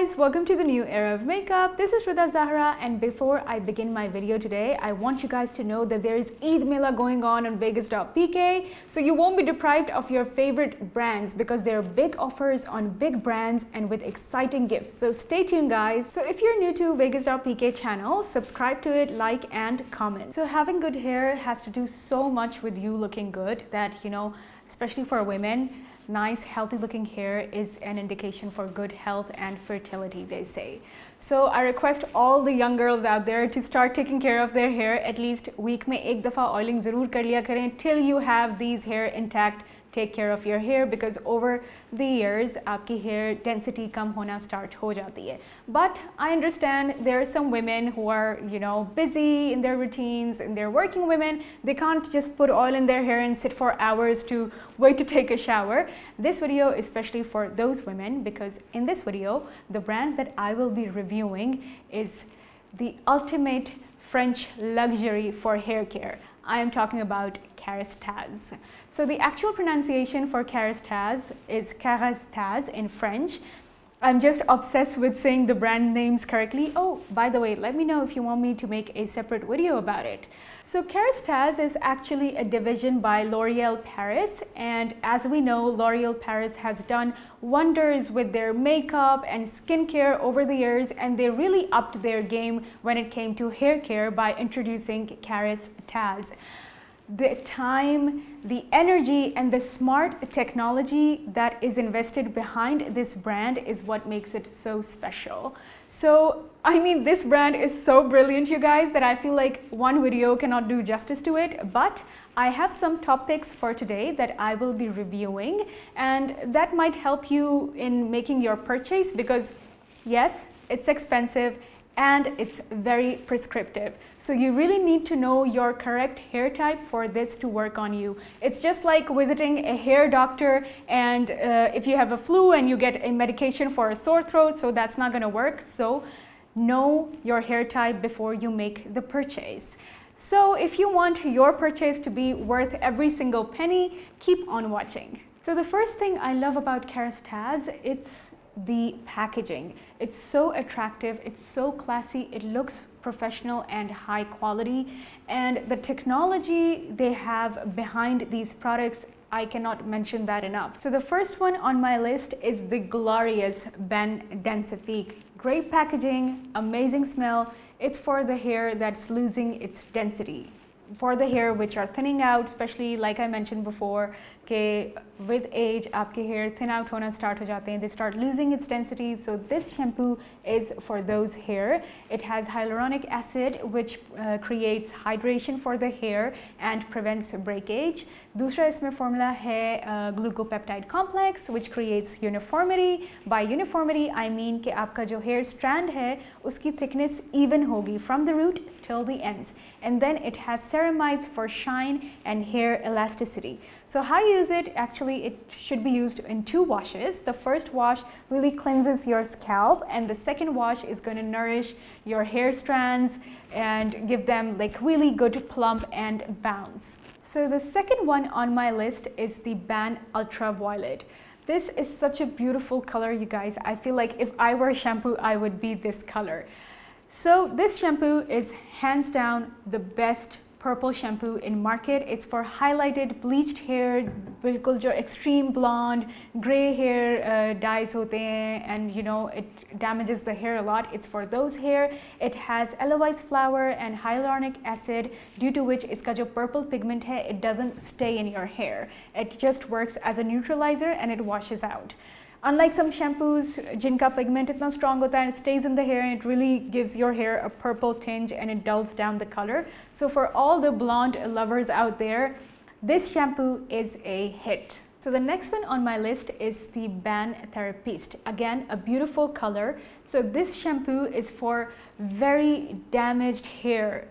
guys, welcome to the new era of makeup. This is Rida Zahra and before I begin my video today, I want you guys to know that there is Eid Mela going on on Vegas.pk so you won't be deprived of your favorite brands because there are big offers on big brands and with exciting gifts. So stay tuned guys. So if you're new to Vegas.pk channel, subscribe to it, like and comment. So having good hair has to do so much with you looking good that, you know, especially for women, nice healthy looking hair is an indication for good health and fertility they say. So i request all the young girls out there to start taking care of their hair. At least week mein ek dafa oiling zarur kar liya karen till you have these hair intact take care of your hair because over the years आपकी hair density कम होना start हो जाती है but I understand there are some women who are you know busy in their routines and they're working women they can't just put oil in their hair and sit for hours to wait to take a shower this video is especially for those women because in this video the brand that I will be reviewing is the ultimate French luxury for hair care I am talking about Kerastase. So the actual pronunciation for Kerastase is Kerastase in French. I'm just obsessed with saying the brand names correctly. Oh, by the way, let me know if you want me to make a separate video about it. So Kerastase is actually a division by L'Oreal Paris and as we know L'Oreal Paris has done wonders with their makeup and skincare over the years and they really upped their game when it came to hair care by introducing Kerastase the time, the energy and the smart technology that is invested behind this brand is what makes it so special. So, I mean, this brand is so brilliant, you guys, that I feel like one video cannot do justice to it, but I have some topics for today that I will be reviewing and that might help you in making your purchase because yes, it's expensive and it's very prescriptive. So you really need to know your correct hair type for this to work on you. It's just like visiting a hair doctor and uh, if you have a flu and you get a medication for a sore throat, so that's not gonna work. So know your hair type before you make the purchase. So if you want your purchase to be worth every single penny, keep on watching. So the first thing I love about Kerastase, it's the packaging. It's so attractive, it's so classy, it looks professional and high quality and the technology they have behind these products I cannot mention that enough. So the first one on my list is the glorious Bain Densifique. Great packaging, amazing smell. It's for the hair that's losing its density for the hair which are thinning out, especially like I mentioned before, कि with age आपके hair thin out होना start हो जाते हैं. They start losing its density so this shampoo is for those hair it has hyaluronic acid which creates hydration for the hair and prevents breakage दूसरा इसमें formula है glucopeptide complex which creates uniformity by uniformity I mean कि आपका जो hair strand है, उसकी thickness even होगी from the root till the ends and then it has ceramides for shine and hair elasticity so how you use it, actually it should be used in two washes. The first wash really cleanses your scalp and the second wash is going to nourish your hair strands and give them like really good plump and bounce. So the second one on my list is the Bain Ultraviolet. This is such a beautiful color, you guys. I feel like if I were a shampoo, I would be this color. So this shampoo is hands down the best purple shampoo in market. It's for highlighted bleached hair, बिल्कुल जो extreme blonde, gray hair uh, dyes होते हैं and you know it damages the hair a lot. It's for those hair. It has eloise flower and hyaluronic acid due to which इसका जो purple pigment है it doesn't stay in your hair. It just works as a neutralizer and it washes out. Unlike some shampoos, jinka pigment itna strong hota and it stays in the hair and it really gives your hair a purple tinge and it dulls down the color. So for all the blonde lovers out there, this shampoo is a hit. So the next one on my list is the Bain Therapiste. Again, a beautiful color. So this shampoo is for very damaged hair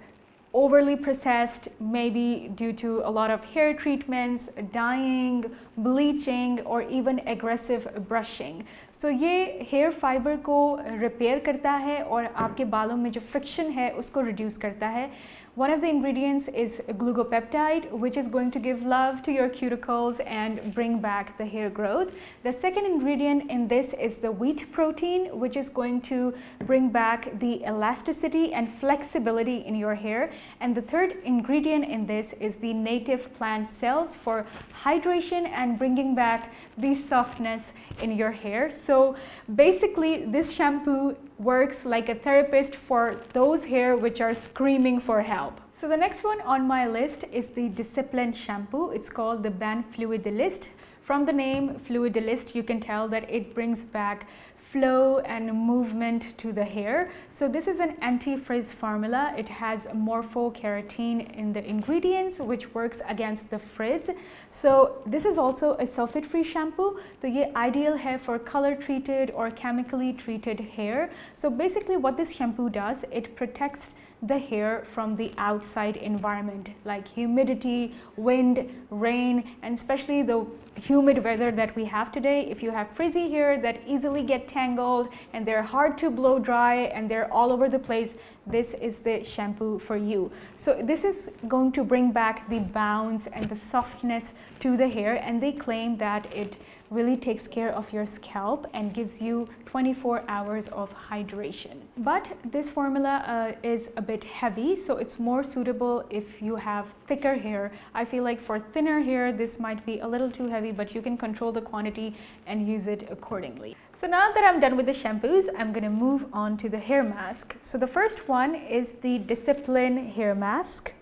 overly processed, maybe due to a lot of hair treatments, dyeing, bleaching or even aggressive brushing. So ये hair fiber को repair करता है और आपके बालों में जो friction है उसको reduce करता है one of the ingredients is glucopeptide, which is going to give love to your cuticles and bring back the hair growth. The second ingredient in this is the wheat protein, which is going to bring back the elasticity and flexibility in your hair. And the third ingredient in this is the native plant cells for hydration and bringing back the softness in your hair. So basically this shampoo works like a therapist for those hair which are screaming for help. So the next one on my list is the Discipline shampoo. It's called the Bain Fluidealiste. From the name Fluidealiste, you can tell that it brings back flow and movement to the hair. So this is an anti-frizz formula. It has morpho morphokeratin in the ingredients which works against the frizz. So this is also a sulfate-free shampoo. So ये ideal है for color treated or chemically treated hair. So basically what this shampoo does, it protects the hair from the outside environment like humidity, wind, rain, and especially the humid weather that we have today. If you have frizzy hair that easily get tangled and they're hard to blow dry and they're all over the place, this is the shampoo for you. So this is going to bring back the bounce and the softness to the hair and they claim that it really takes care of your scalp and gives you 24 hours of hydration. But this formula uh, is a bit heavy, so it's more suitable if you have thicker hair. I feel like for thinner hair, this might be a little too heavy, but you can control the quantity and use it accordingly. So now that I'm done with the shampoos, I'm gonna move on to the hair mask. So the first one is the Discipline Hair Mask.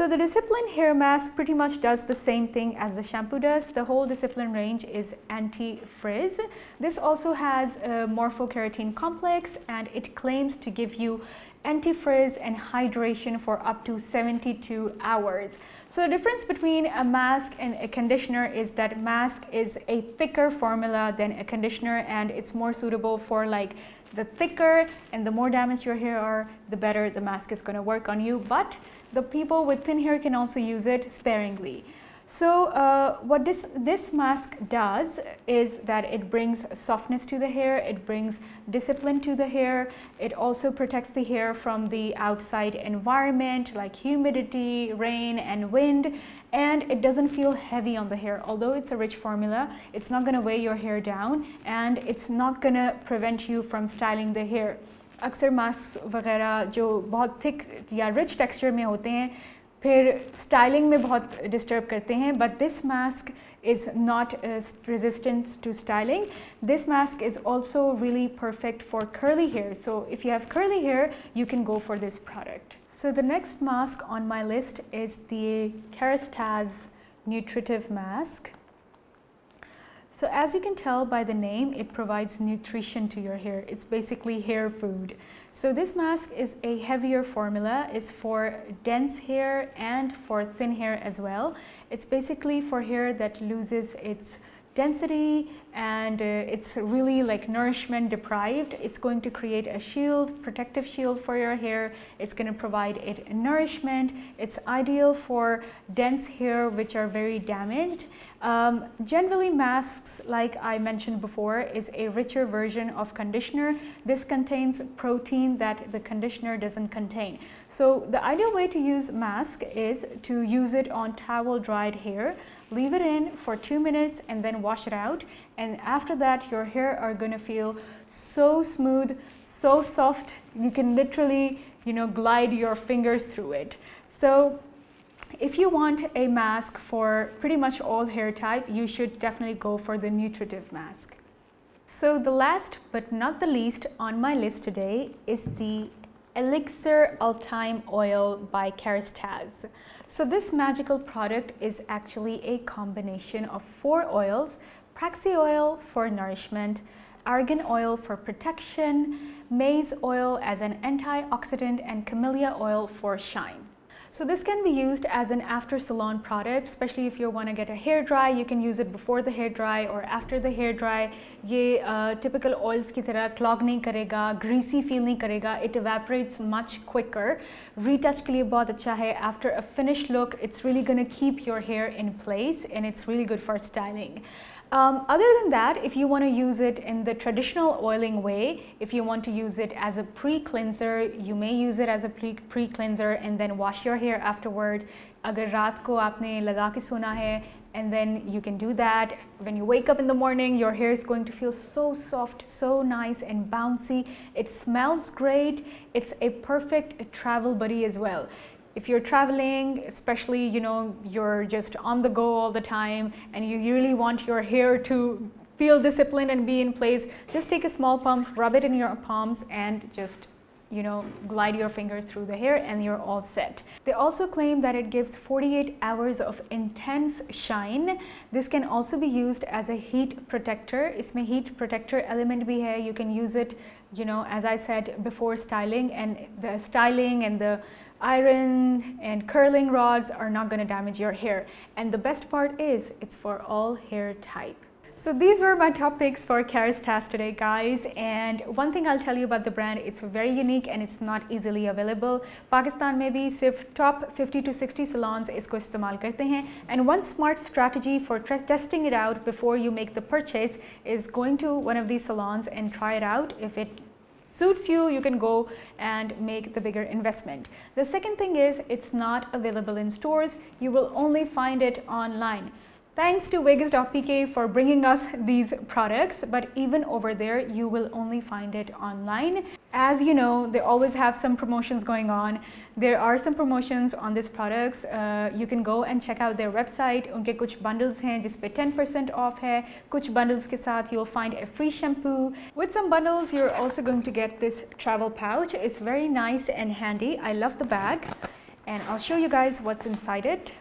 So the Discipline hair mask pretty much does the same thing as the shampoo does. The whole Discipline range is anti-frizz. This also has a morphokeratin complex and it claims to give you anti-frizz and hydration for up to 72 hours. So the difference between a mask and a conditioner is that mask is a thicker formula than a conditioner and it's more suitable for like the thicker and the more damaged your hair are, the better the mask is going to work on you. But the people with thin hair can also use it sparingly. So uh, what this, this mask does is that it brings softness to the hair, it brings discipline to the hair, it also protects the hair from the outside environment like humidity, rain and wind and it doesn't feel heavy on the hair. Although it's a rich formula, it's not going to weigh your hair down and it's not going to prevent you from styling the hair. अक्सर mask वगैरह जो बहुत thick या rich texture में होते हैं फिर styling में बहुत डिस्टर्ब करते हैं but this mask is not uh, resistant to styling. This mask is also really perfect for curly hair. So if you have curly hair, you can go for this product. So the next mask on my list is the Kerastase Nutritive Mask. So as you can tell by the name, it provides nutrition to your hair. It's basically hair food. So this mask is a heavier formula. It's for dense hair and for thin hair as well. It's basically for hair that loses its density and uh, it's really like nourishment deprived. It's going to create a shield, protective shield for your hair. It's going to provide it nourishment. It's ideal for dense hair which are very damaged um, generally masks, like I mentioned before, is a richer version of conditioner. This contains protein that the conditioner doesn't contain. So the ideal way to use mask is to use it on towel dried hair. Leave it in for two minutes and then wash it out. And after that, your hair are gonna feel so smooth, so soft, you can literally, you know, glide your fingers through it. So if you want a mask for pretty much all hair type, you should definitely go for the nutritive mask. So the last but not the least on my list today is the Elixir Ultime Oil by Kerastase. So this magical product is actually a combination of four oils, Praxi oil for nourishment, argan oil for protection, maize oil as an antioxidant, and camellia oil for shine. So this can be used as an after salon product, especially if you want to get a hair dry, you can use it before the hair dry or after the hair dry. ये uh, typical oils की तरह clog नहीं करेगा, greasy feel नहीं करेगा, it evaporates much quicker. Retouch के लिए बहुत अच्छा है. After a finished look, it's really going to keep your hair in place and it's really good for styling. Um, other than that, if you want to use it in the traditional oiling way, if you want to use it as a pre-cleanser, you may use it as a pre-cleanser and then wash your hair afterward. अगर रात को आपने लगा के सोना है and then you can do that when you wake up in the morning your hair is going to feel so soft so nice and bouncy it smells great it's a perfect travel buddy as well if you're traveling especially you know you're just on the go all the time and you really want your hair to feel disciplined and be in place just take a small pump rub it in your palms and just you know, glide your fingers through the hair and you're all set. They also claim that it gives 48 hours of intense shine. This can also be used as a heat protector. Isme heat protector element bhi hai. You can use it, you know, as I said before styling and the styling and the iron and curling rods are not going to damage your hair. And the best part is it's for all hair type. So these were my topics for Kerastase today guys and one thing I'll tell you about the brand it's very unique and it's not easily available Pakistan maybe top 50 to 60 salons is इस्तेमाल करते हैं and one smart strategy for testing it out before you make the purchase is going to one of these salons and try it out if it suits you, you can go and make the bigger investment. The second thing is it's not available in stores. You will only find it online. Thanks to Vegas.pk for bringing us these products, but even over there, you will only find it online. As you know, they always have some promotions going on. There are some promotions on these products. Uh, you can go and check out their website. उनके कुछ bundles हैं जिस पे 10% off है. कुछ bundles के साथ you'll find a free shampoo. With some bundles, you're also going to get this travel pouch. It's very nice and handy. I love the bag. And I'll show you guys what's inside it.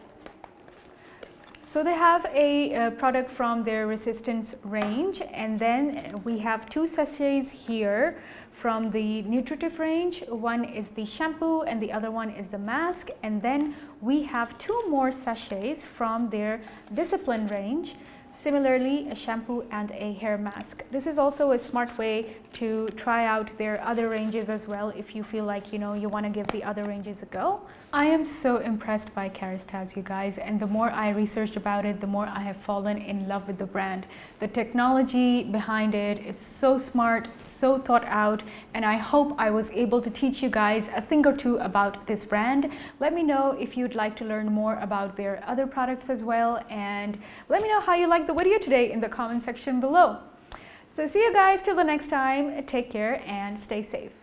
So they have a, product from their resistance range and then we have two sachets here from the nutritive range. One is the shampoo and the other one is the mask and then we have two more sachets from their discipline range. Similarly, a shampoo and a hair mask. This is also a smart way to try out their other ranges as well if you feel like, you know, you want to give the other ranges a go. I am so impressed by Kerastase, you guys, and the more I researched about it, the more I have fallen in love with the brand. The technology behind it is so smart, so thought out, and I hope I was able to teach you guys a thing or two about this brand. Let me know if you'd like to learn more about their other products as well, and let me know how you like the video today in the comment section below. So see you guys till the next time. Take care and stay safe.